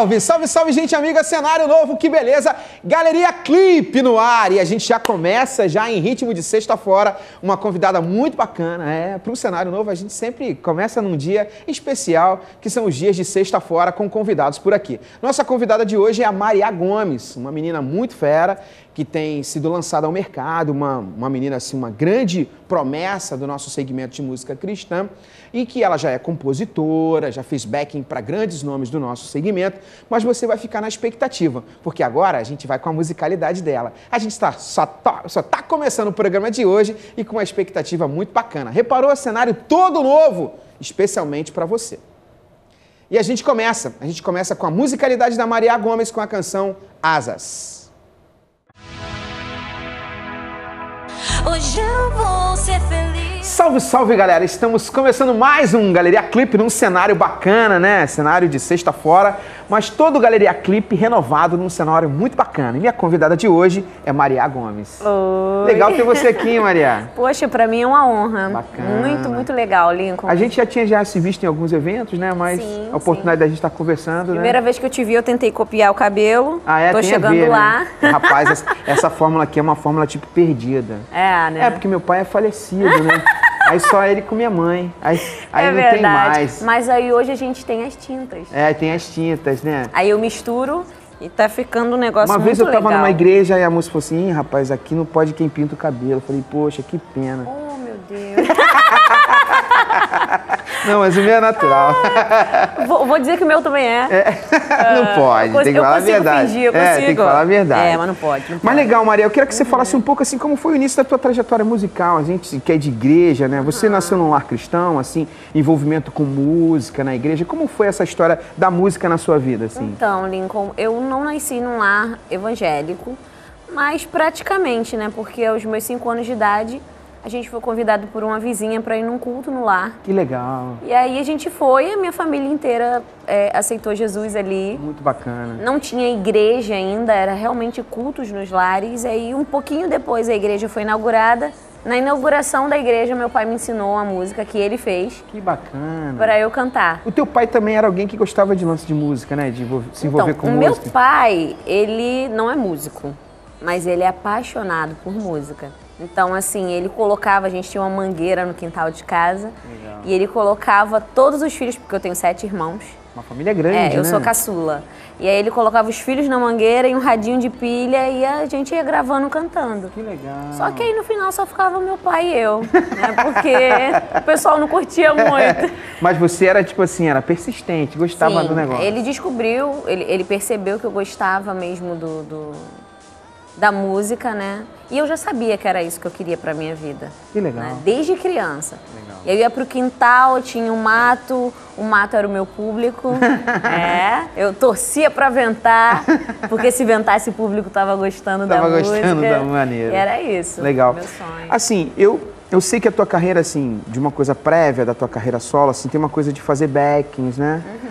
salve! Salve, salve, gente amiga, cenário novo, que beleza! Galeria Clipe no ar e a gente já começa já em ritmo de sexta fora, uma convidada muito bacana, é, para o cenário novo a gente sempre começa num dia especial, que são os dias de sexta fora com convidados por aqui. Nossa convidada de hoje é a Maria Gomes, uma menina muito fera, que tem sido lançada ao mercado, uma, uma menina assim, uma grande promessa do nosso segmento de música cristã e que ela já é compositora, já fez backing para grandes nomes do nosso segmento, mas você vai ficar na expectativa, porque agora a gente vai com a musicalidade dela. A gente está só tá, só tá começando o programa de hoje e com uma expectativa muito bacana. Reparou o cenário todo novo, especialmente para você. E a gente começa, a gente começa com a musicalidade da Maria Gomes com a canção Asas. Hoje eu vou ser feliz. Salve, salve galera! Estamos começando mais um Galeria Clipe num cenário bacana, né? Cenário de sexta fora mas todo Galeria Clipe renovado num cenário muito bacana. E minha convidada de hoje é Maria Gomes. Oi. Legal ter você aqui, Maria. Poxa, para mim é uma honra. Bacana. Muito, muito legal, Lincoln. A gente já tinha já se visto em alguns eventos, né? Mas sim, a oportunidade sim. da gente estar tá conversando, Primeira né? vez que eu te vi, eu tentei copiar o cabelo. Ah, é? Tô chegando ver, lá. Né? Rapaz, essa, essa fórmula aqui é uma fórmula tipo perdida. É, né? É, porque meu pai é falecido, né? Aí só ele com minha mãe. Aí, aí é não verdade. tem mais. Mas aí hoje a gente tem as tintas. É, tem as tintas, né? Aí eu misturo e tá ficando um negócio Uma vez eu tava legal. numa igreja e a moça falou assim, rapaz, aqui não pode quem pinta o cabelo. Eu falei, poxa, que pena. Oh, meu Deus. Não, mas o meu é natural. vou, vou, dizer que o meu também é. é não pode, tem que falar a verdade. Fingir, eu consigo. É, tem que falar a verdade. É, mas não pode. Não pode. Mas legal, Maria, eu queria que você falasse um pouco assim como foi o início da tua trajetória musical. A gente que é de igreja, né? Você uhum. nasceu num lar cristão, assim, envolvimento com música na igreja. Como foi essa história da música na sua vida, assim? Então, Lincoln, eu não nasci num lar evangélico, mas praticamente, né? Porque aos meus cinco anos de idade a gente foi convidado por uma vizinha para ir num culto no lar. Que legal. E aí a gente foi, a minha família inteira é, aceitou Jesus ali. Muito bacana. Não tinha igreja ainda, era realmente cultos nos lares. E aí um pouquinho depois a igreja foi inaugurada. Na inauguração da igreja, meu pai me ensinou a música que ele fez. Que bacana. Para eu cantar. O teu pai também era alguém que gostava de lance de música, né? De se envolver então, com o música. Meu pai, ele não é músico, mas ele é apaixonado por música. Então, assim, ele colocava, a gente tinha uma mangueira no quintal de casa. Legal. E ele colocava todos os filhos, porque eu tenho sete irmãos. Uma família grande, É, eu né? sou caçula. E aí ele colocava os filhos na mangueira e um radinho de pilha e a gente ia gravando cantando. Que legal. Só que aí no final só ficava meu pai e eu, né? Porque o pessoal não curtia muito. Mas você era tipo assim, era persistente, gostava Sim, do negócio. Ele descobriu, ele, ele percebeu que eu gostava mesmo do, do da música, né? E eu já sabia que era isso que eu queria para minha vida. Que legal. Né? Desde criança. Legal. E eu ia pro quintal, tinha um mato, o mato era o meu público. é, eu torcia para ventar, porque se ventasse o público tava gostando tava da gostando música. da maneira. E era isso. Legal. Meu sonho. Assim, eu eu sei que a tua carreira assim, de uma coisa prévia da tua carreira solo, assim, tem uma coisa de fazer backings, né? Uhum.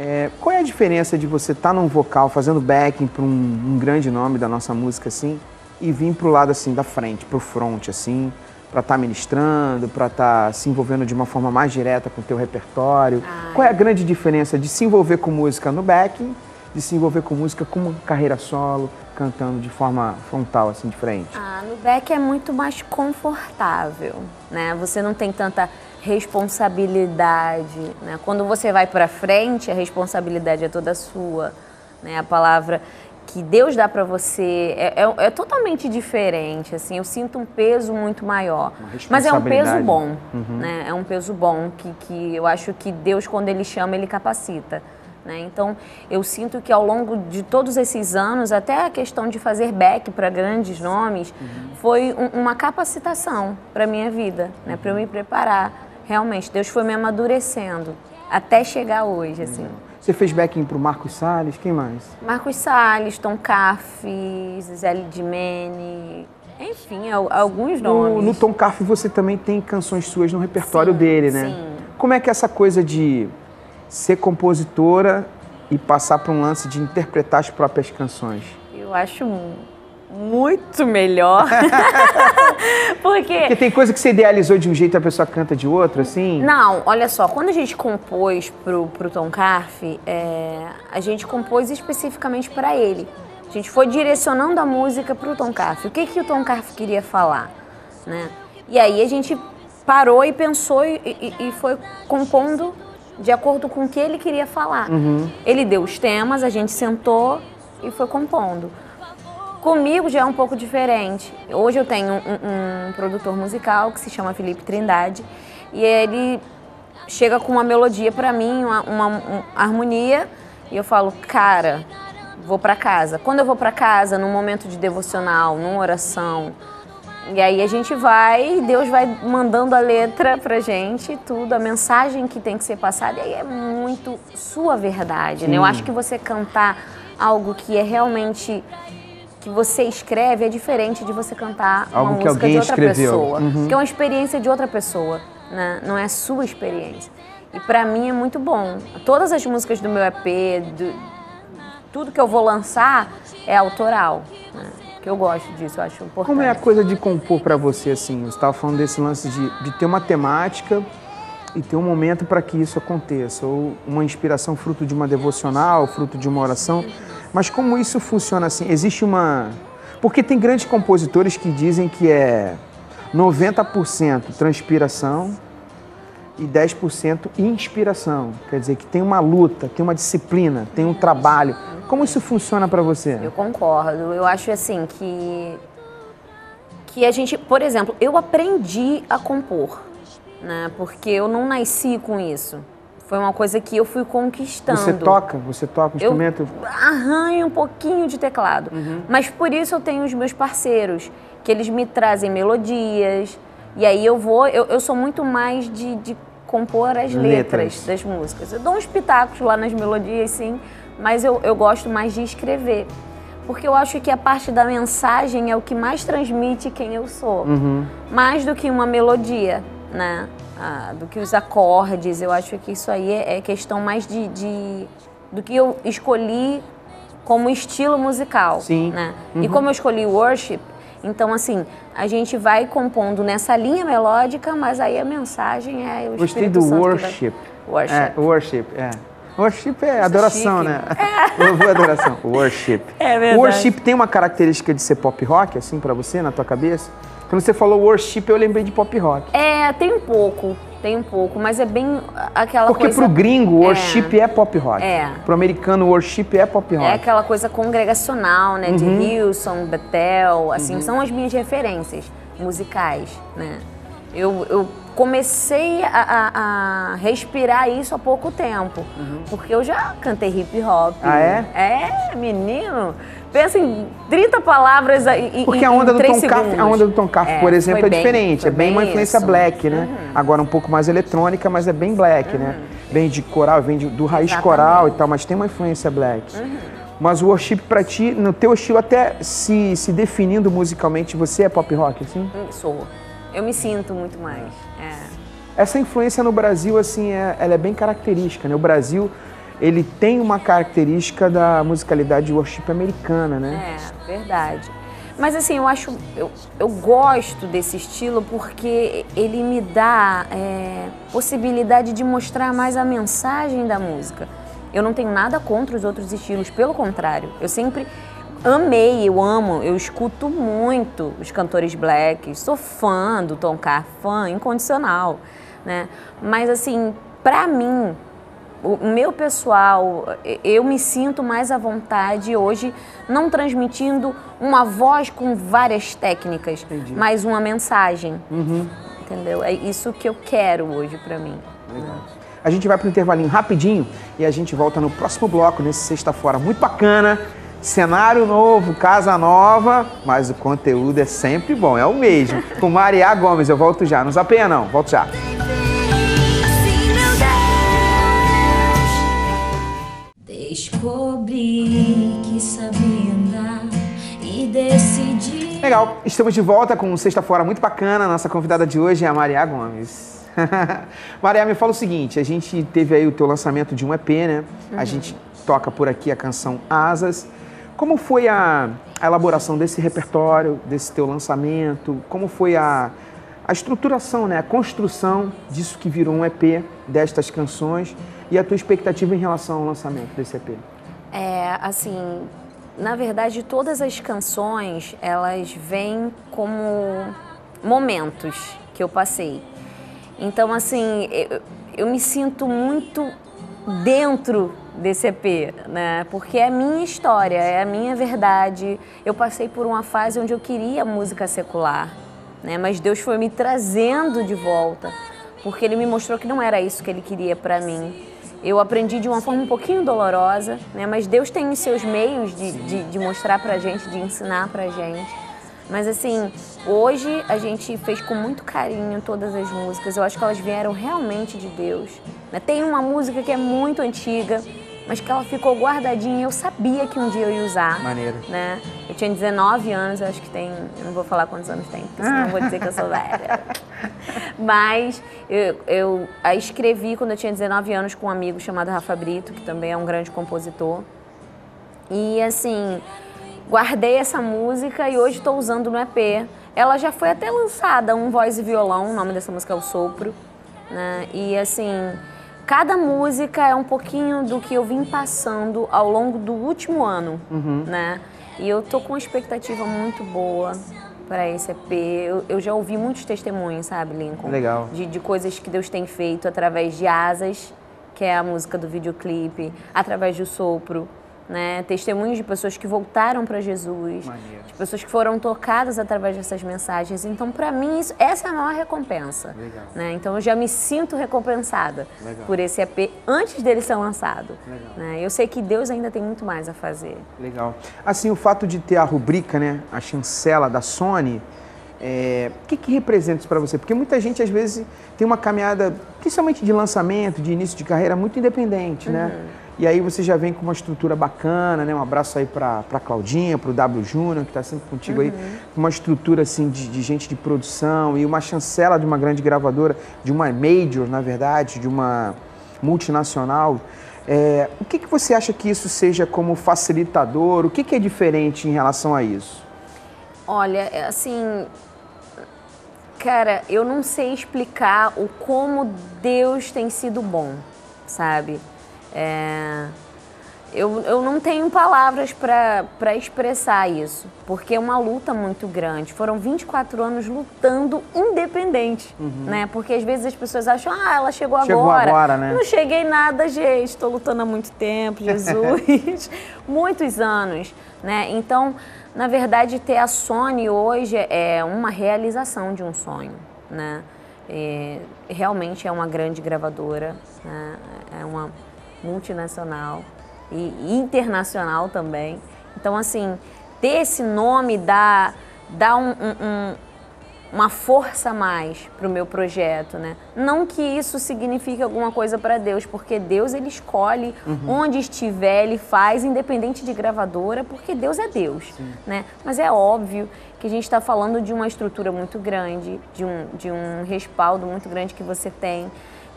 É, qual é a diferença de você estar tá num vocal fazendo backing para um, um, grande nome da nossa música assim e vir pro lado assim da frente, pro front assim, para estar tá ministrando, para estar tá se envolvendo de uma forma mais direta com o teu repertório? Ai. Qual é a grande diferença de se envolver com música no backing, de se envolver com música com uma carreira solo, cantando de forma frontal assim de frente? Ah, no back é muito mais confortável, né? Você não tem tanta responsabilidade, né? Quando você vai para frente, a responsabilidade é toda sua, né? A palavra que Deus dá para você é, é, é, totalmente diferente, assim. Eu sinto um peso muito maior, mas é um peso bom, uhum. né? É um peso bom que, que eu acho que Deus quando Ele chama Ele capacita. Né? Então, eu sinto que ao longo de todos esses anos, até a questão de fazer back para grandes nomes, uhum. foi um, uma capacitação para minha vida, né? Para eu me preparar. Realmente, Deus foi me amadurecendo até chegar hoje. Assim. Você fez backing para o Marcos Salles, quem mais? Marcos Salles, Tom Caff, Zé de Mene, enfim, alguns nomes. No, no Tom Caff você também tem canções suas no repertório sim, dele, né? Sim. Como é que é essa coisa de ser compositora e passar para um lance de interpretar as próprias canções? Eu acho muito melhor. Porque... Porque tem coisa que você idealizou de um jeito e a pessoa canta de outro, assim? Não, olha só, quando a gente compôs pro, pro Tom Carf, é, a gente compôs especificamente para ele. A gente foi direcionando a música pro Tom Carf. O que, que o Tom Carf queria falar, né? E aí a gente parou e pensou e, e, e foi compondo de acordo com o que ele queria falar. Uhum. Ele deu os temas, a gente sentou e foi compondo. Comigo já é um pouco diferente. Hoje eu tenho um, um, produtor musical que se chama Felipe Trindade e ele chega com uma melodia para mim, uma, uma, uma, harmonia e eu falo, cara, vou para casa. Quando eu vou para casa, num momento de devocional, numa oração, e aí a gente vai, Deus vai mandando a letra pra gente, tudo, a mensagem que tem que ser passada, e aí é muito sua verdade, né? Eu acho que você cantar algo que é realmente que você escreve é diferente de você cantar algo uma música de outra escreveu. pessoa, uhum. que é uma experiência de outra pessoa, né? Não é sua experiência. E para mim é muito bom. Todas as músicas do meu EP, do, tudo que eu vou lançar é autoral. Né? que eu gosto disso, eu acho importante. Como é a coisa de compor para você, assim? Você estava falando desse lance de, de ter uma temática e ter um momento para que isso aconteça, ou uma inspiração fruto de uma devocional, fruto de uma oração. Mas como isso funciona assim? Existe uma. Porque tem grandes compositores que dizem que é 90% transpiração e 10% inspiração. Quer dizer, que tem uma luta, tem uma disciplina, tem um trabalho. Como isso funciona para você? Eu concordo. Eu acho assim que que a gente, por exemplo, eu aprendi a compor, né? Porque eu não nasci com isso. Foi uma coisa que eu fui conquistando. Você toca? Você toca o instrumento? Eu arranho um pouquinho de teclado. Uhum. Mas por isso eu tenho os meus parceiros, que eles me trazem melodias. E aí eu vou, eu, eu sou muito mais de, de compor as letras. letras. das músicas. Eu dou uns pitacos lá nas melodias, sim, mas eu, eu gosto mais de escrever. Porque eu acho que a parte da mensagem é o que mais transmite quem eu sou. Uhum. Mais do que uma melodia, né? Ah, do que os acordes. Eu acho que isso aí é, é questão mais de, de, do que eu escolhi como estilo musical. Sim. Né? Uhum. E como eu escolhi worship, então, assim, a gente vai compondo nessa linha melódica, mas aí a mensagem é o Gostei Espírito do Santo worship. Vai... Worship. É, worship, é. Worship é adoração, né? É. adoração. Worship. É verdade. Worship tem uma característica de ser pop rock, assim, para você, na tua cabeça? Quando você falou worship, eu lembrei de pop rock. É, tem um pouco. Tem um pouco, mas é bem aquela Porque coisa... Porque pro gringo, worship é. é pop rock. É. Pro americano, worship é pop rock. É aquela coisa congregacional, né? Uhum. De Hillsong, Bethel, assim, uhum. são as minhas referências musicais, né? Eu, eu comecei a, a, a, respirar isso há pouco tempo. Uhum. Porque eu já cantei hip hop. Ah, é? É, menino. Pensa em 30 palavras em Porque a onda do Tom Carf, a onda do Tom Carf, é, por exemplo, é bem, diferente. É bem uma influência isso. black, né? Uhum. Agora um pouco mais eletrônica, mas é bem black, né? uhum. né? Vem de coral, vem de, do raiz Exatamente. coral e tal, mas tem uma influência black. Uhum. Mas o worship pra ti, no teu estilo, até se, se definindo musicalmente, você é pop rock, assim? Hum, sou. Eu me sinto muito mais. É. Essa influência no Brasil, assim, é, ela é bem característica, né? O Brasil, ele tem uma característica da musicalidade worship americana, né? É, verdade. Mas assim, eu acho, eu, eu gosto desse estilo porque ele me dá é, possibilidade de mostrar mais a mensagem da música. Eu não tenho nada contra os outros estilos, pelo contrário. Eu sempre amei, eu amo, eu escuto muito os cantores black, sou fã do Tom Carr, fã incondicional, né? Mas assim, para mim, o meu pessoal, eu me sinto mais à vontade hoje, não transmitindo uma voz com várias técnicas, Entendi. mas uma mensagem. Uhum. Entendeu? É isso que eu quero hoje para mim. Legal. A gente vai para o intervalinho rapidinho e a gente volta no próximo bloco, nesse sexta-feira muito bacana. Cenário novo, casa nova, mas o conteúdo é sempre bom, é o mesmo. Com Maria Gomes, eu volto já. Não zapeia não, volto já. Descobri que sabia andar e decidi. Legal, estamos de volta com Sexta Fora muito bacana. Nossa convidada de hoje é a Maria Gomes. Maria, me fala o seguinte: a gente teve aí o teu lançamento de um EP, né? Uhum. A gente toca por aqui a canção Asas Como foi a, a elaboração desse repertório, desse teu lançamento? Como foi a, a estruturação, né? a construção disso que virou um EP, destas canções, e a tua expectativa em relação ao lançamento desse EP? É, assim, na verdade, todas as canções, elas vêm como momentos que eu passei. Então, assim, eu, eu me sinto muito dentro desse EP, né? Porque é a minha história, é a minha verdade. Eu passei por uma fase onde eu queria música secular, né? Mas Deus foi me trazendo de volta, porque Ele me mostrou que não era isso que Ele queria para mim. Eu aprendi de uma forma um pouquinho dolorosa, né? Mas Deus tem os seus meios de, de, de mostrar pra gente, de ensinar pra gente. Mas assim, hoje a gente fez com muito carinho todas as músicas. Eu acho que elas vieram realmente de Deus. Né? Tem uma música que é muito antiga, mas que ela ficou guardadinha. Eu sabia que um dia eu ia usar. Maneiro. Né? Eu tinha 19 anos, acho que tem. Eu não vou falar quantos anos tem, porque senão eu vou dizer que eu sou velha. Mas eu, eu a escrevi quando eu tinha 19 anos com um amigo chamado Rafa Brito, que também é um grande compositor. E assim, guardei essa música e hoje estou usando no EP. Ela já foi até lançada, um voz e violão, o nome dessa música é O Sopro. Né? E assim, cada música é um pouquinho do que eu vim passando ao longo do último ano, uhum. né? E eu tô com uma expectativa muito boa para esse EP. Eu, eu, já ouvi muitos testemunhos, sabe, Lincoln? Legal. De, de coisas que Deus tem feito através de Asas, que é a música do videoclipe, através do Sopro, né? Testemunhos de pessoas que voltaram para Jesus, de pessoas que foram tocadas através dessas mensagens. Então, para mim, isso, essa é a maior recompensa. Legal. Né? Então, eu já me sinto recompensada Legal. por esse EP antes dele ser lançado. Né? Eu sei que Deus ainda tem muito mais a fazer. Legal. Assim, o fato de ter a rubrica, né, a chancela da Sony, é, o que, que representa isso para você? Porque muita gente, às vezes, tem uma caminhada, principalmente de lançamento, de início de carreira, muito independente, né? uhum. né? E aí você já vem com uma estrutura bacana, né? Um abraço aí para a Claudinha, para o W Júnior, que está sempre contigo uhum. aí. Uma estrutura, assim, de, de, gente de produção e uma chancela de uma grande gravadora, de uma major, na verdade, de uma multinacional. É, o que, que você acha que isso seja como facilitador? O que, que é diferente em relação a isso? Olha, é, assim, cara, eu não sei explicar o como Deus tem sido bom, sabe? É, eu, eu não tenho palavras para expressar isso, porque é uma luta muito grande. Foram 24 anos lutando independente, uhum. né? Porque às vezes as pessoas acham, ah, ela chegou, chegou agora. agora né? Não cheguei nada, gente. Estou lutando há muito tempo, Jesus. Muitos anos, né? Então, na verdade, ter a Sony hoje é uma realização de um sonho, né? E realmente é uma grande gravadora, né? é uma multinacional e internacional também. Então, assim, ter esse nome dá, dá um, um, uma força a mais para o meu projeto, né? Não que isso signifique alguma coisa para Deus, porque Deus ele escolhe uhum. onde estiver, ele faz, independente de gravadora, porque Deus é Deus, Sim. né? Mas é óbvio que a gente está falando de uma estrutura muito grande, de um, de um respaldo muito grande que você tem.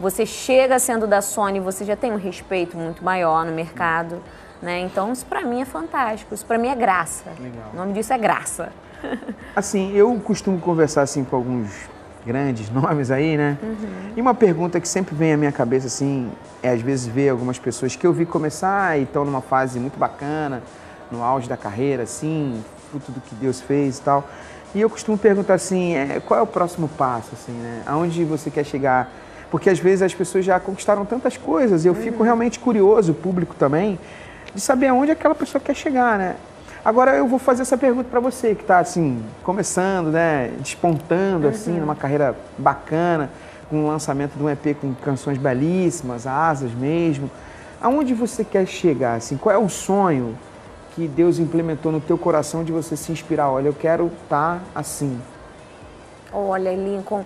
Você chega sendo da Sony, você já tem um respeito muito maior no mercado, né? Então isso para mim é fantástico, isso para mim é graça. Legal. O nome disso é graça. Assim, eu costumo conversar assim com alguns grandes nomes aí, né? Uhum. E uma pergunta que sempre vem à minha cabeça assim, é às vezes ver algumas pessoas que eu vi começar e estão numa fase muito bacana, no auge da carreira, assim, fruto do que Deus fez e tal. E eu costumo perguntar assim, é, qual é o próximo passo, assim, né? Aonde você quer chegar? Porque às vezes as pessoas já conquistaram tantas coisas e eu fico uhum. realmente curioso, o público também, de saber aonde aquela pessoa quer chegar, né? Agora eu vou fazer essa pergunta para você que está assim começando, né, despontando uhum. assim numa carreira bacana, com o lançamento de um EP com canções belíssimas, asas mesmo. Aonde você quer chegar? Assim, qual é o sonho que Deus implementou no teu coração de você se inspirar? Olha, eu quero estar tá assim. Olha, Lincoln,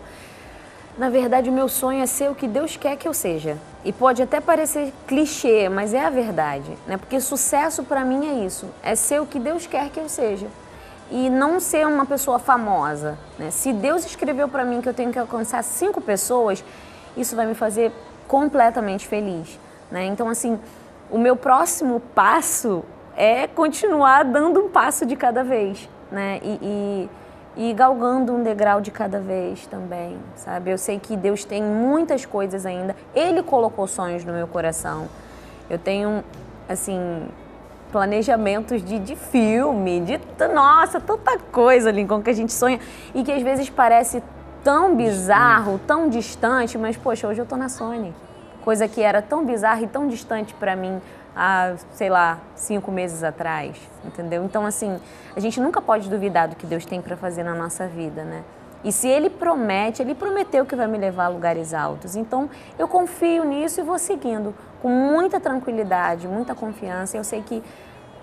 na verdade, o meu sonho é ser o que Deus quer que eu seja. E pode até parecer clichê, mas é a verdade, né? Porque sucesso para mim é isso, é ser o que Deus quer que eu seja. E não ser uma pessoa famosa, né? Se Deus escreveu para mim que eu tenho que alcançar cinco pessoas, isso vai me fazer completamente feliz, né? Então, assim, o meu próximo passo é continuar dando um passo de cada vez, né? E, e, e, galgando um degrau de cada vez também, sabe? Eu sei que Deus tem muitas coisas ainda. Ele colocou sonhos no meu coração. Eu tenho, assim, planejamentos de, de filme, de nossa, tanta coisa, Lincoln, que a gente sonha e que às vezes parece tão bizarro, tão distante, mas poxa, hoje eu tô na Sony. Coisa que era tão bizarra e tão distante para mim há, sei lá, cinco meses atrás, entendeu? Então, assim, a gente nunca pode duvidar do que Deus tem para fazer na nossa vida, né? E se Ele promete, Ele prometeu que vai me levar a lugares altos. Então, eu confio nisso e vou seguindo com muita tranquilidade, muita confiança. Eu sei que,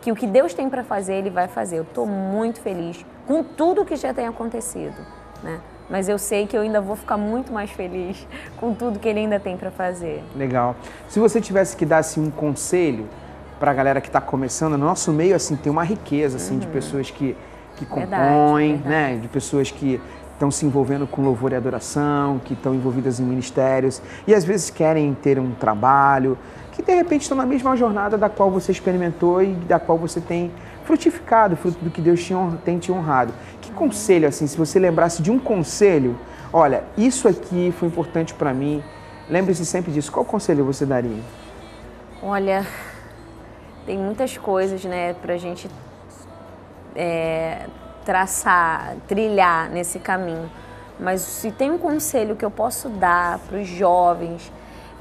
que o que Deus tem para fazer, Ele vai fazer. Eu estou muito feliz com tudo que já tem acontecido, né? Mas eu sei que eu ainda vou ficar muito mais feliz com tudo que ele ainda tem para fazer. Legal. Se você tivesse que dar assim, um conselho para a galera que está começando, no nosso meio assim tem uma riqueza assim uhum. de pessoas que que compõem, verdade, verdade. né, de pessoas que estão se envolvendo com louvor e adoração, que estão envolvidas em ministérios e às vezes querem ter um trabalho, que de repente estão na mesma jornada da qual você experimentou e da qual você tem frutificado, fruto do que Deus tem te honrado. Conselho, assim, se você lembrasse de um conselho, olha, isso aqui foi importante para mim, lembre-se sempre disso. Qual conselho você daria? Olha, tem muitas coisas, né, pra gente é, traçar, trilhar nesse caminho. Mas se tem um conselho que eu posso dar para os jovens,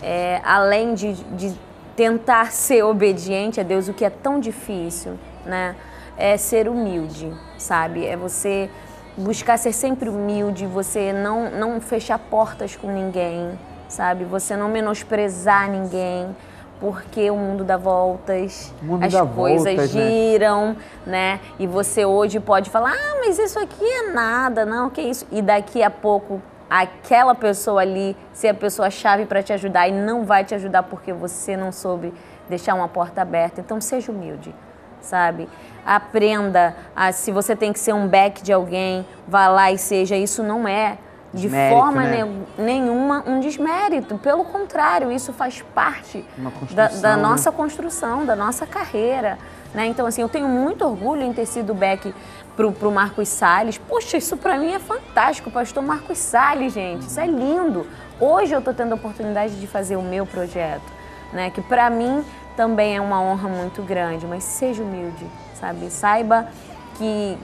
é, além de, de tentar ser obediente a Deus, o que é tão difícil, né? É ser humilde, sabe? É você buscar ser sempre humilde, você não, não fechar portas com ninguém, sabe? Você não menosprezar ninguém, porque o mundo dá voltas, mundo as dá coisas voltas, né? giram, né? né? E você hoje pode falar, ah, mas isso aqui é nada, não, que isso? E daqui a pouco aquela pessoa ali ser a pessoa chave para te ajudar e não vai te ajudar porque você não soube deixar uma porta aberta. Então seja humilde sabe? Aprenda a, se você tem que ser um back de alguém, vá lá e seja. Isso não é de Mérito, forma né? ne nenhuma um desmérito. Pelo contrário, isso faz parte da, da né? nossa construção, da nossa carreira. Né? Então, assim, eu tenho muito orgulho em ter sido back pro, pro Marcos Salles. Poxa, isso para mim é fantástico, pastor Marcos Salles, gente. Isso é lindo. Hoje eu estou tendo a oportunidade de fazer o meu projeto, né? Que para mim também é uma honra muito grande, mas seja humilde, sabe? Saiba que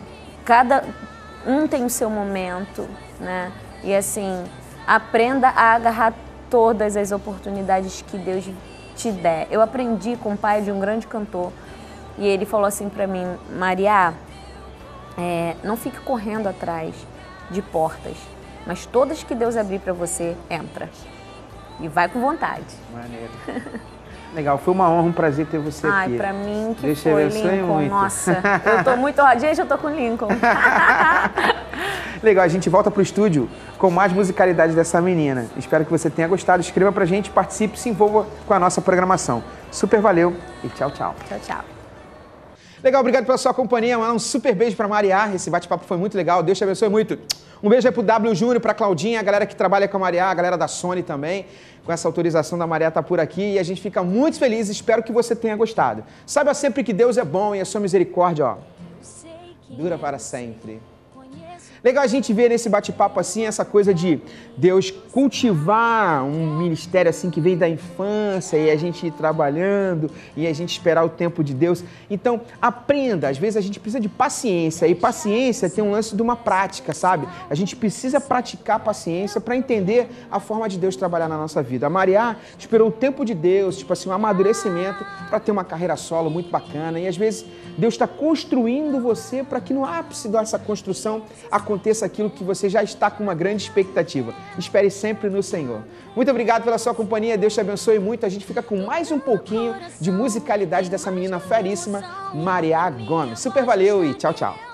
cada um tem o seu momento, né? E assim, aprenda a agarrar todas as oportunidades que Deus te der. Eu aprendi com o pai de um grande cantor e ele falou assim para mim, Maria, é, não fique correndo atrás de portas, mas todas que Deus abrir para você, entra. E vai com vontade. Maneiro. Legal, foi uma honra, um prazer ter você Ai, aqui. Ai, pra mim que Deus foi, Lincoln. Muito. Nossa, eu tô muito... Gente, eu tô com Lincoln. Legal, a gente volta pro estúdio com mais musicalidade dessa menina. Espero que você tenha gostado. Escreva pra gente, participe, se envolva com a nossa programação. Super valeu e tchau, tchau. Tchau, tchau. Legal, obrigado pela sua companhia. Um super beijo para Maria. Esse bate-papo foi muito legal. Deus te abençoe muito. Um beijo aí pro W Júnior, pra Claudinha, a galera que trabalha com a Maria, a galera da Sony também. Com essa autorização da Maria tá por aqui e a gente fica muito feliz. Espero que você tenha gostado. Saiba sempre que Deus é bom e a sua misericórdia, ó, dura para sempre. Legal a gente ver nesse bate-papo assim essa coisa de Deus cultivar um ministério assim que vem da infância e a gente ir trabalhando e a gente esperar o tempo de Deus. Então, aprenda. Às vezes a gente precisa de paciência e paciência tem um lance de uma prática, sabe? A gente precisa praticar paciência para entender a forma de Deus trabalhar na nossa vida. A Maria esperou o tempo de Deus, tipo assim, um amadurecimento para ter uma carreira solo muito bacana e às vezes Deus está construindo você para que no ápice dessa construção aconteça aconteça aquilo que você já está com uma grande expectativa. Espere sempre no Senhor. Muito obrigado pela sua companhia, Deus te abençoe muito. A gente fica com mais um pouquinho de musicalidade dessa menina feríssima, Maria Gomes. Super valeu e tchau, tchau.